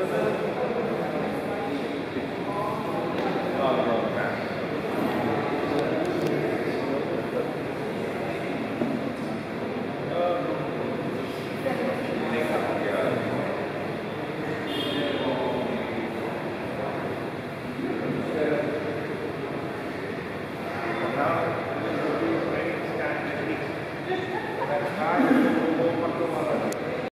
Amen.